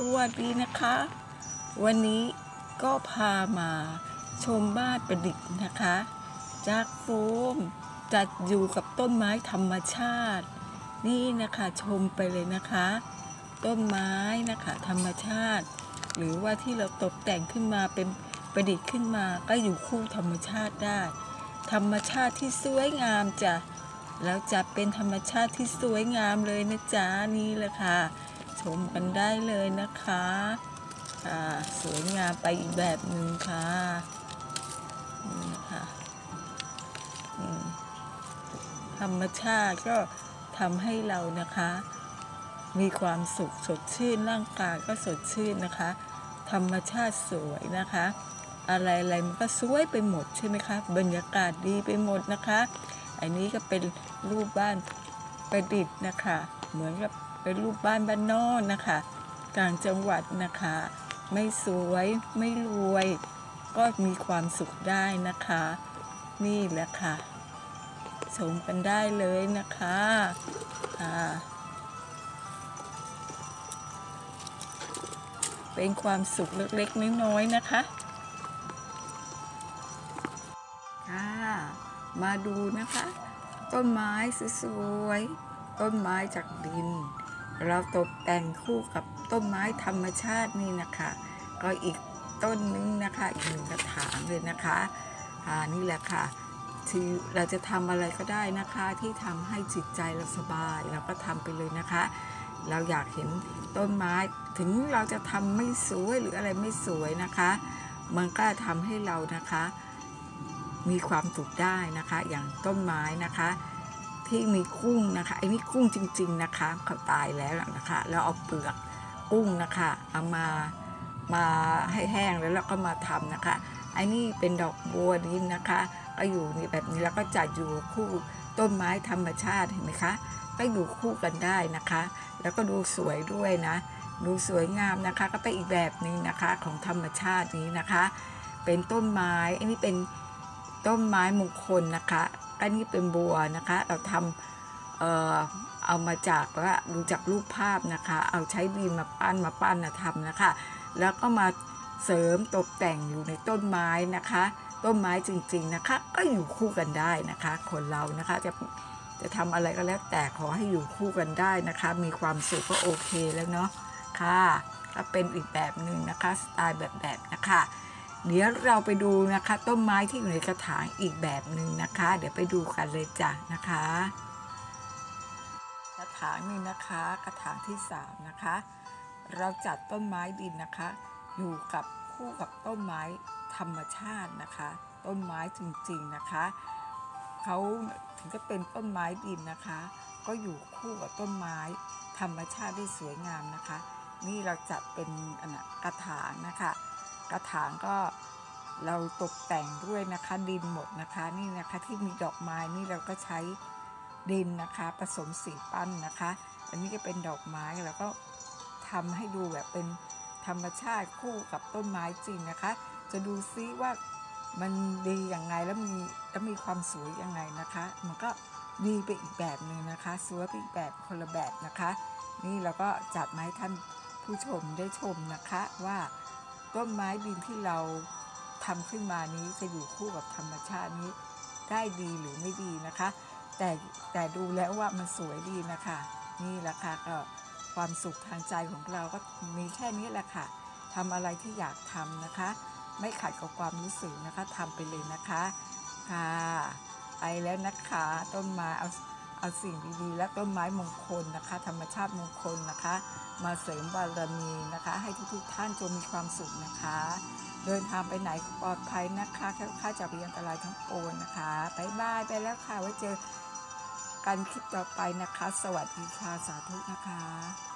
สวัสดีนะคะ วันนี้ก็พามาชมบ้านประดิษฐ์นะคะจากโฟมจัดอยู่กับต้นไม้ธรรมชาติ นี่นะคะชมไปเลยนะคะ ต้นไม้นะคะธรรมชาติ หรือว่าที่เราตกแต่งขึ้นมาเป็นประดิษฐ์ขึ้นมาก็อยู่คู่ธรรมชาติได้ ธรรมชาติที่สวยงามจ้ะแล้วจะเป็นธรรมชาติที่สวยงามเลยนะจ๊ะนี่แหละค่ะ ชมกันได้เลยนะคะอ่าสวยงามไปอีกแบบหนึ่งค่ะนี่นะคะธรรมชาติก็ทำให้เรานะคะ มีความสุขสดชื่นร่างกายก็สดชื่นนะคะ ธรรมชาติสวยนะคะ อะไรอะไรมันก็สวยไปหมดใช่ไหมคะบรรยากาศดีไปหมดนะคะ อันนี้ก็เป็นรูปบ้านประดิษฐ์นะคะ เหมือนกับ เป็นรูปบ้านบ้านนอกนะคะต่างจังหวัดนะคะ ไม่สวยไม่รวย ก็มีความสุขได้นะคะ นี่แหละค่ะชมกันได้เลยนะคะอ่าเป็นความสุขเล็กๆน้อยๆนะคะค่ะมาดูนะคะ ต้นไม้สวยๆต้นไม้จากดิน เราตกแต่งคู่กับต้นไม้ธรรมชาตินี่นะคะ ก็อีกต้นนึงนะคะอีกหนึ่งกระถางเลยนะคะอ่านี่แหละค่ะที่เราจะทำอะไรก็ได้นะคะที่ทำให้จิตใจเราสบายเราก็ทำไปเลยนะคะ เราอยากเห็นต้นไม้ถึงเราจะทำไม่สวยหรืออะไรไม่สวยนะคะ มันก็ทำให้เรานะคะ มีความสุขได้นะคะ อย่างต้นไม้นะคะ ที่มีกุ้งนะคะไอ้นี่กุ้งจริง ๆนะคะเขาตายแล้วนะคะ แล้วเอาเปลือกกุ้งนะคะเอามามาให้แห้งแล้วเราก็มาทำนะคะไอ้นี่เป็นดอกบัวดินนะคะก็อยู่นี่แบบนี้แล้วก็จัดอยู่คู่ต้นไม้ธรรมชาติเห็นไหมคะ ก็อยู่คู่กันได้นะคะ แล้วก็ดูสวยด้วยนะดูสวยงามนะคะ ก็เป็นอีกแบบหนึงนะคะของธรรมชาตินี้นะคะ เป็นต้นไม้อันนี้เป็นต้นไม้มงคลนะคะ อันนี้เป็นบัวนะคะ เราทำเอ่อเอามาจากว่าดูจากรูปภาพนะคะ เอาใช้ดินมาปั้นมาปั้นนะทำนะคะ แล้วก็มาเสริมตกแต่งอยู่ในต้นไม้นะคะ ต้นไม้จริง ๆนะคะ ก็อยู่คู่กันได้นะคะ คนเรานะคะจะจะทำอะไรก็แล้วแต่ขอให้อยู่คู่กันได้นะคะ มีความสุขก็โอเคแล้วเนาะค่ะก็เป็นอีกแบบหนึ่งนะคะ สไตล์แบบแบบๆนะคะ เดี๋ยวเราไปดูนะคะ ต้นไม้ที่อยู่ในกระถางอีกแบบหนึ่งนะคะ เดี๋ยวไปดูกันเลยจ้ะนะคะ กระถางนี่นะคะ กระถางที่สามนะคะ เราจัดต้นไม้ดินนะคะ อยู่กับคู่กับต้นไม้ธรรมชาตินะคะ ต้นไม้จริงๆนะคะเขาถึงจะเป็นต้นไม้ดินนะคะ ก็อยู่คู่กับต้นไม้ ธรรมชาติได้สวยงามนะคะ นี่เราจัดเป็นอันกระถางนะคะ กระถางก็เราตกแต่งด้วยนะคะดินหมดนะคะนี่นะคะที่มีดอกไม้นี่เราก็ใช้ดินนะคะผสมสีปั้นนะคะ อันนี้ก็เป็นดอกไม้แล้วก็ทำให้ดูแบบเป็นธรรมชาติคู่กับต้นไม้จริงนะคะ จะดูซิว่ามันดีอย่างไงแล้วมีแล้วมีความสวยยังไงนะคะ มันก็ดีไปอีกแบบหนึ่งนะคะสวยไปอีกแบบคนละแบบนะคะ นี่เราก็จัดมาให้ท่านผู้ชมได้ชมนะคะว่า ต้นไม้ดินที่เราทำขึ้นมานี้จะอยู่คู่กับธรรมชาตินี้ได้ดีหรือไม่ดีนะคะ แต่แต่ดูแล้วว่ามันสวยดีนะคะ นี่แหละค่ะก็ความสุขทางใจของเราก็มีแค่นี้แหละค่ะทำอะไรที่อยากทำนะคะ ไม่ขัดกับความรู้สึกนะคะทำไปเลยนะคะค่ะไปแล้วนะคะ ต้นไม้เอา เอาสิ่งดีๆ และต้นไม้มงคลนะคะ ธรรมชาติมงคลนะคะ มาเสริมบารมีนะคะ ให้ทุกๆท่านจงมีความสุขนะคะ เดินทางไปไหนปลอดภัยนะคะแค่ค่าจากพยันตรายทั้งปวงนะคะบายบายไปแล้วค่ะไว้เจอกันคลิปต่อไปนะคะ สวัสดีค่ะสาธุนะคะ